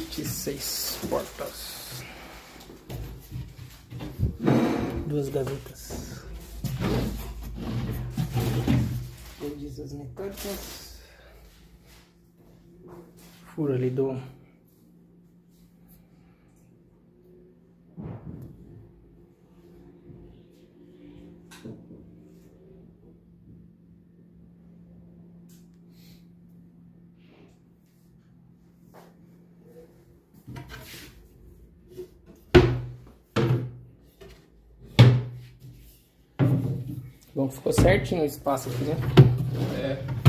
seis portas. Duas gavetas. Balizas mecânicas. Furo ali do Bom ficou certinho o espaço aqui, né? É.